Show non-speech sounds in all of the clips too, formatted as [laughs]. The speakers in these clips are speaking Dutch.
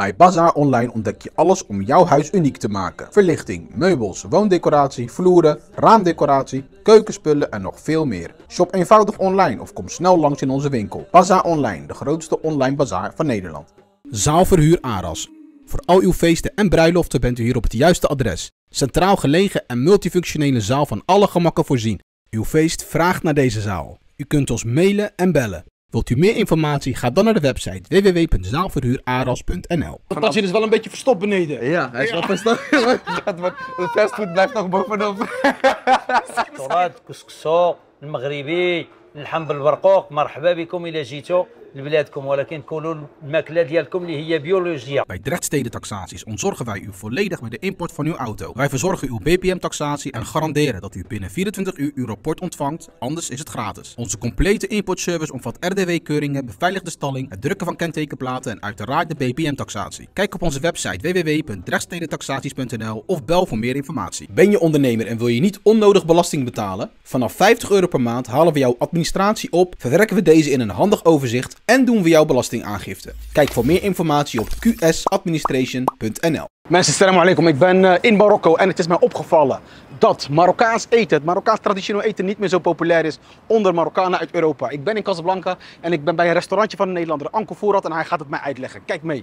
Bij Bazaar Online ontdek je alles om jouw huis uniek te maken. Verlichting, meubels, woondecoratie, vloeren, raamdecoratie, keukenspullen en nog veel meer. Shop eenvoudig online of kom snel langs in onze winkel. Bazaar Online, de grootste online bazaar van Nederland. Zaalverhuur Aras. Voor al uw feesten en bruiloften bent u hier op het juiste adres. Centraal gelegen en multifunctionele zaal van alle gemakken voorzien. Uw feest vraagt naar deze zaal. U kunt ons mailen en bellen. Wilt u meer informatie? Ga dan naar de website www.zaalverhuuraras.nl. Dat is wel een beetje verstopt beneden. Ja, hij is wel verstandig. De [laughs] fastfood blijft nog bovenop. التراث كسكسو المغربي اللحم بالبرقوق مرحبا بكم الى جيتوا لبلادكم ولكن كلوا الماكله ديالكم اللي هي بيولوجيه Bij Drechtsteden Taxaties ontzorgen wij u volledig bij de import van uw auto. Wij verzorgen uw BPM-taxatie en garanderen dat u binnen 24 uur uw rapport ontvangt, anders is het gratis. Onze complete importservice omvat RDW-keuringen, beveiligde stalling, het drukken van kentekenplaten en uiteraard de BPM-taxatie. Kijk op onze website www.drechtstedentaxaties.nl of bel voor meer informatie. Ben je ondernemer en wil je niet onnodig belasting betalen? Vanaf 50 euro per maand halen we jouw administratie op, verwerken we deze in een handig overzicht en doen we jouw belastingaangifte. Kijk voor meer informatie op qsadministration.nl. Mensen, salam alaikum. Ik ben eh, in Marokko en het is mij opgevallen dat Marokkaans eten, het Marokkaans traditioneel eten, niet meer zo populair is onder Marokkanen uit Europa. Ik ben in Casablanca en ik ben bij een restaurantje van een Nederlander, Anko Voorrat, en hij gaat het mij uitleggen. Kijk mee.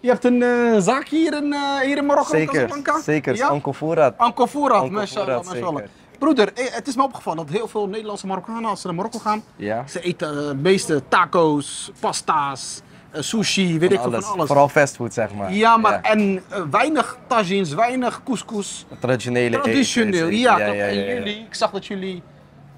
Je hebt een eh, zaak hier in, eh, hier in Marokko, Zeker, Casablanca? zeker. Ja? Anko Voorraad. Anko Voorrat, Anko mashallah, mashallah. Broeder, eh, het is me opgevallen dat heel veel Nederlandse Marokkanen, als ze naar Marokko gaan, Ja. ze eten eh, het meeste taco's, pasta's, eh, sushi, weet ik veel Alles. van alles. Vooral fastfood, zeg maar. Ja, maar en eh, weinig tagines, weinig couscous. Traditionele Traditioneel, eten, ja. ja, En jullie, ik zag dat jullie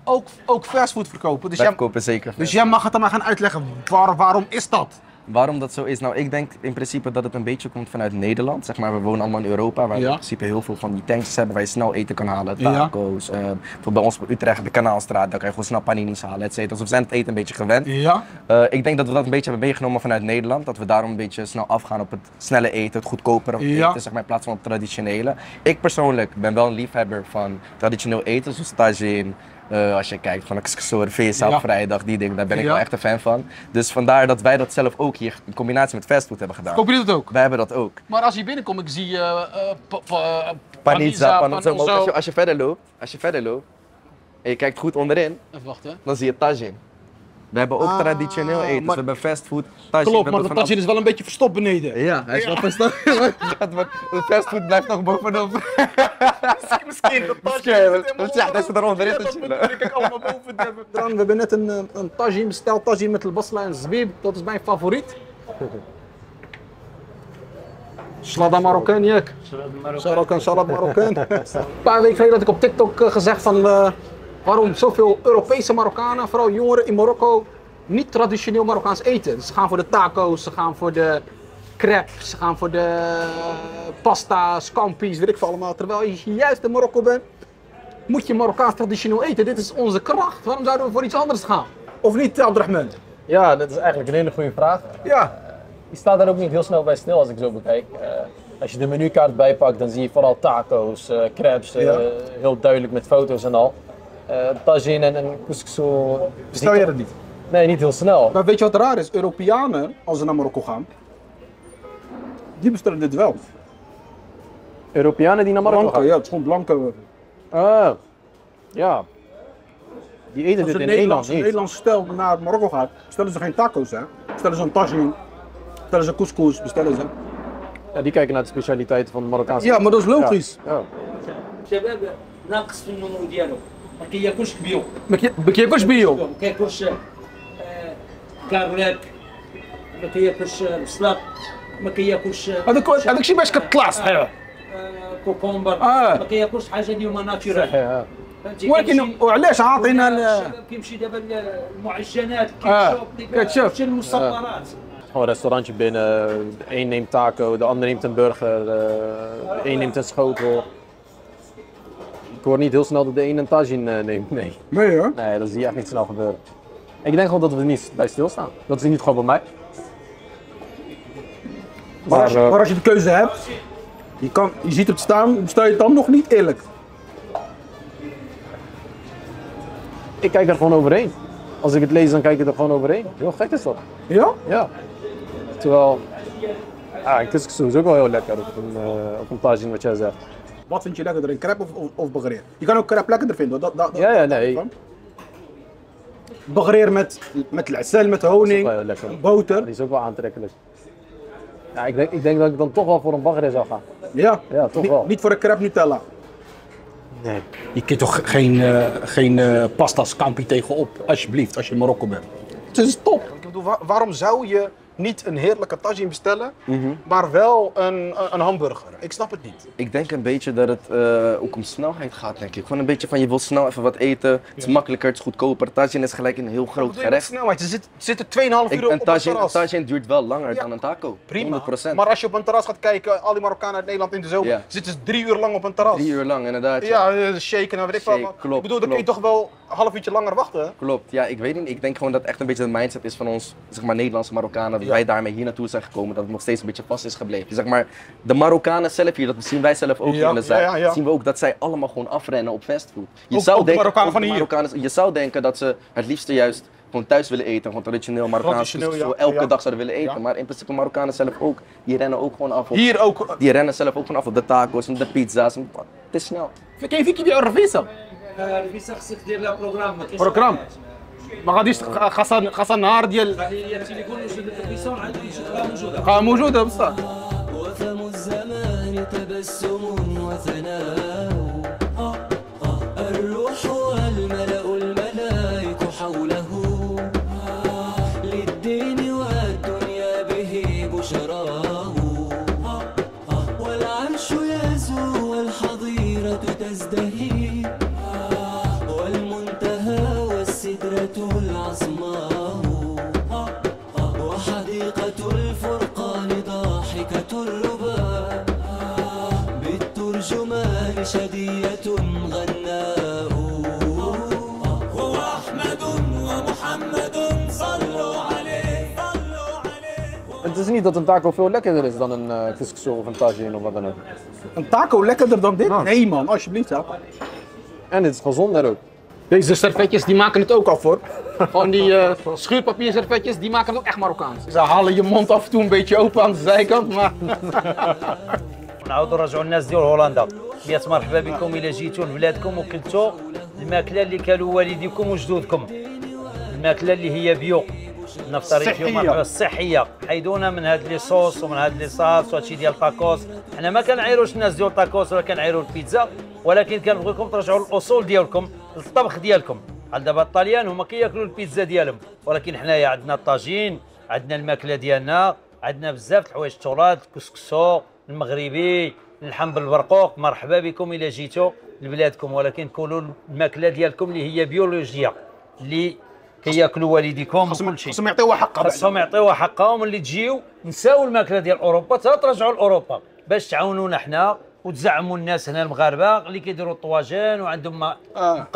ook, ook fastfood verkopen. Dus Wij jij, kopen zeker. dus jij mag het dan maar gaan uitleggen. Waar, waarom is dat? Waarom dat zo is? Nou, ik denk in principe dat het een beetje komt vanuit Nederland. Zeg maar, we wonen allemaal in Europa, waar we Ja. in principe heel veel van die tanks hebben waar je snel eten kan halen. Ja. Taco's. eh, bijvoorbeeld bij ons op Utrecht, de Kanaalstraat, daar kan je gewoon snel paninis halen, et cetera. Dus we zijn het eten een beetje gewend. Ja. Eh, ik denk dat we dat een beetje hebben meegenomen vanuit Nederland. Dat we daarom een beetje snel afgaan op het snelle eten, het goedkopere Ja. eten, zeg maar, in plaats van het traditionele. Ik persoonlijk ben wel een liefhebber van traditioneel eten, zoals tagine. Eh, als je kijkt van een feestzaal Ja. vrijdag, die dingen, daar ben ik Ja. wel echt een fan van. Dus vandaar dat wij dat zelf ook hier in combinatie met fastfood hebben gedaan. Koop je dat ook? Wij hebben dat ook. Maar als je binnenkomt, ik zie uh, Panizza. Maar ook als je, als je verder loopt, als je verder loopt en je kijkt goed onderin, Even wachten. dan zie je tagine. We hebben ook Ah, traditioneel eten, dus maar- we hebben fastfood. Klopt, maar dat van tagine is wel een beetje verstopt beneden. Ja, hij is wel verstandig. [laughs] De [laughs] fastfood blijft nog bovenop. Misschien dat Misschien, ja, dat is er onderin te chillen. Ik allemaal boven te hebben. [laughs] We hebben net een, eh, een tagine besteld, tagine met albasla en zwieep. Dat is mijn favoriet. Slada Marokkaaniak. Marokkaan, salad Marokkaan. Een paar weken geleden had ik op TikTok eh, gezegd van eh, waarom zoveel Europese Marokkanen, vooral jongeren in Marokko, niet traditioneel Marokkaans eten. Dus ze gaan voor de taco's, ze gaan voor de crepes, ze gaan voor de pasta, scampi's, weet ik veel allemaal. Terwijl je juist in Marokko bent, moet je Marokkaans traditioneel eten. Dit is onze kracht. Waarom zouden we voor iets anders gaan? Of niet, Abdrahman? Ja, dat is eigenlijk een hele goede vraag. Ja. Je staat daar ook niet heel snel bij stil als ik zo bekijk. Eh, als je de menukaart bijpakt, dan zie je vooral taco's, eh crepes, eh, Ja. heel duidelijk met foto's en al tagine en, en couscous. Bestel je dat niet? Nee, niet heel snel. Maar weet je wat raar is? Europeanen, als ze naar Marokko gaan, die bestellen dit wel. Europeanen die naar Marokko Blanke, gaan? ja, het is gewoon blanke. Ah, ja. Die eten dit in Nederland niet. Als een Nederlands stel naar Marokko gaat, bestellen ze geen tacos, hè? Bestellen ze een tagine, bestellen ze couscous, bestellen ze. Ja, die kijken naar de specialiteiten van de Marokkaanse. Ja, maar dat is logisch. Ja. ja. ما كياكلش بيو ما كياكلش بيو ما كياكلش آه، كارلات ما كياكلش بصلاط ما كياكلش آه، هذاك هذاك شي باش كطلع صحيح آه، كوكومبر آه. ما كياكلش حاجة اللي هما ناتشورال. فهمتي؟ ولكن كيمشي- وعلاش عاطينا ال- الشباب كيمشي دابا المعجنات آه،. كيمشي المسطرات Gewoon een restaurantje binnen, de een neemt taco, de ander neemt een burger, de een neemt een schotel. Ik hoor niet heel snel dat de een een tagine eh, neemt, nee. Nee hoor. Nee, dat zie je echt niet snel gebeuren. Ik denk gewoon dat we er niet bij stilstaan. Dat is niet gewoon bij mij. Maar als, je, eh, maar als je de keuze hebt, je, kan, je ziet het staan, bestel je het dan nog niet eerlijk. Ik kijk er gewoon overheen. Als ik het lees, dan kijk ik er gewoon overheen. Heel gek is dat. Ja? Ja. Terwijl, Ah, couscous is ook wel heel lekker op een, eh, op een tagine wat jij zegt. Wat vind je lekkerder, een crepe of, of, of bagreer? Je kan ook crepe lekkerder vinden. hoor. Dat, dat, dat- Ja, ja, nee. Bagreer met, met lasel, met honing, boter. Die is ook wel aantrekkelijk. Ja, ik denk, ik denk dat ik dan toch wel voor een bagger zou gaan. Ja, Ja, toch niet, wel. niet voor een crepe Nutella. Nee. Je kunt toch geen, eh geen eh, pasta scampi tegenop, alsjeblieft, als je in Marokko bent. Het is top. Ik bedoel, wa- waarom zou je niet een heerlijke tagine bestellen, maar wel een, een hamburger? Ik snap het niet. Ik denk een beetje dat het eh, ook om snelheid gaat, denk ik. Gewoon een beetje van je wilt snel even wat eten. Het is makkelijker, het is goedkoper. Tagine is gelijk een heel groot gerecht. snelheid? Zit, zitten 2,5 Ik, uur op, een, op een terras. tagine duurt wel langer Ja, dan een taco. Prima. 100%. Maar als je op een terras gaat kijken, al die Marokkanen uit Nederland in de zomer, Ja. zitten ze drie uur lang op een terras. Drie uur lang, inderdaad. Ja, eh, shaken en weet ik wat. klopt, ik bedoel, dan kun je toch wel half uurtje langer wachten. Klopt, ja, ik weet niet. Ik denk gewoon dat echt een beetje de mindset is van ons, zeg maar, Nederlandse Marokkanen. Dat wij daarmee hier naartoe zijn gekomen, dat het nog steeds een beetje vast is gebleven. Dus zeg maar, de Marokkanen zelf hier, dat zien wij zelf ook ja, in de zaak. Zien we ook dat zij allemaal gewoon afrennen op fastfood. Je ook, zou denken, Marokkanen van hier. Je zou denken dat ze het liefste juist gewoon thuis willen eten, gewoon traditioneel Marokkaans dus traditioneel, ja. elke dag zouden willen eten. Maar in principe Marokkanen zelf ook, die rennen ook gewoon af op... Hier ook? Die rennen zelf ook gewoon af op de tacos en de pizza's. Het is snel. Vicky ik je die في دير يدير بروغرام بروجرام ما غاديش خاصها خاصها نهار ديال هي التليفون موجودة. آه، موجودة بصح. وثم الزمان تبسم وثناء. بالترجمان شدية غناء هو أحمد ومحمد صلوا عليه صلوا عليه Het is niet dat een taco veel lekkerder is dan een eh couscous of een tagine of wat dan ook. een taco lekkerder dan dit? Nee man, alsjeblieft. Hè. En het is gezonder ook. Deze servetjes die maken het ook af hoor. Gewoon die eh schuurpapier servetjes, die maken het ook echt Marokkaans. Ze halen je mond af en toe een beetje open aan de zijkant, maar نعاودوا نرجعوا الناس ديال هولندا. يا مرحبا بكم. إلى جيتوا لبلادكم وكلتوا الماكلة اللي كانوا والديكم وجدودكم. الماكلة اللي هي بيو. نفطري فيهم. مرحبا. الصحيه حيدونا من هاد لي صوص ومن هاد لي صاص وهادشي ديال الطاكوس حنا ما كنعيروش الناس ديال الطاكوس ولا كنعيروا البيتزا ولكن كنبغيكم ترجعوا للأصول ديالكم للطبخ ديالكم. على دابا الطليان هما كياكلوا البيتزا ديالهم ولكن حنايا عندنا الطاجين عندنا الماكلة ديالنا عندنا بزاف د الحوايج التراث الكسكسو. المغربي اللحم بالبرقوق. مرحبا بكم إلى جيتوا لبلادكم ولكن كلوا الماكلة ديالكم اللي هي بيولوجيه اللي كياكلوا والديكم وكل شيء خصهم يعطيوها حقها بعد. خاصهم يعطيوها حقهم اللي تجيو نساو الماكلة ديال أوروبا حتى ترجعوا لأوروبا. باش تعاونونا حنا وتزعموا الناس هنا المغاربة اللي كيديروا الطواجن وعندهم آه.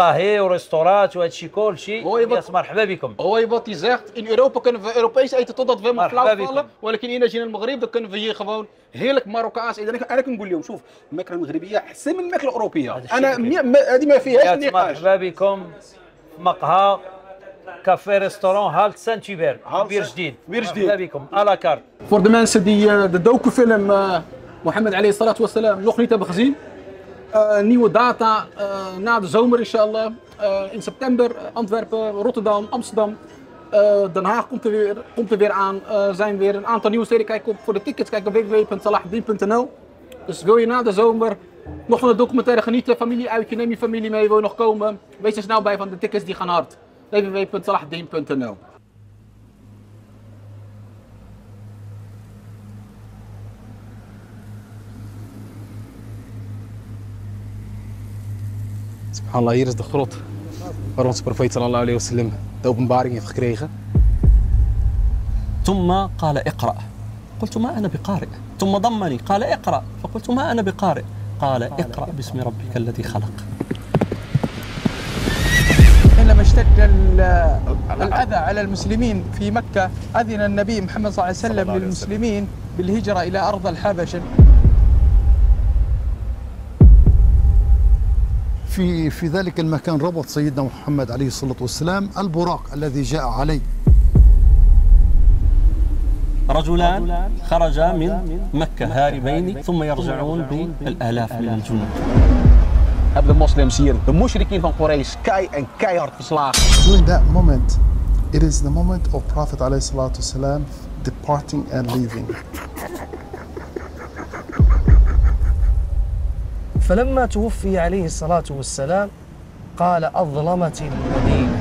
وريستورات وهذا الشيء كل شيء يبط... مرحبا بكم. هو يبات يزيغت. ان اوروبا كان في اوروبا أي تطوض في مرحبا ولكن هنا جينا المغرب كان في خفاون هيلك آس. إذا أنا كنقول لهم شوف الماكله المغربيه أحسن من الماكله الاوروبيه أنا هذه ما فيهاش نقاش. مرحبا بكم. مقهى كافي ريستورون هالت سان تيبير بير جديد. بير جديد. مرحبا بكم الاكار فور دمان سدي دوكو فيلم Mohammed alayhi salatu wassalam nog niet hebben gezien. Eh, nieuwe data eh, na de zomer inshallah. Eh, in september Antwerpen, Rotterdam, Amsterdam. Den Haag komt er weer, komt er weer aan. Er zijn weer een aantal nieuwe steden. Kijk op, voor de tickets kijk op www.salahdin.nl. Dus wil je na de zomer nog van de documentaire genieten, familie uitje, neem je familie mee, wil je nog komen. Wees er snel bij van de tickets die gaan hard. www.salahdin.nl Subhanallah, hier is de grot waar onze profeet sallallahu alayhi wasallam de openbaring heeft gekregen. ثم قال اقرأ قلت ما أنا بقارئ ثم ضمني قال اقرأ فقلت ما أنا بقارئ قال اقرأ باسم ربك الذي خلق حينما اشتد ال- الأذى على المسلمين في مكة أذن النبي محمد صلى الله عليه وسلم. للمسلمين بالهجرة إلى أرض الحبشة. في في ذلك المكان ربط سيدنا محمد عليه الصلاة والسلام البراق الذي جاء عليه. رجلان خرجا من مكة هاربين ثم يرجعون بالآلاف من الجنود. هذا المسلم سير المشركين من قريش كاي ان كاي في سلاح during that moment it is the moment of prophet عليه الصلاه والسلام departing and leaving. فلما توفي عليه الصلاة والسلام قال أظلمت المدينة.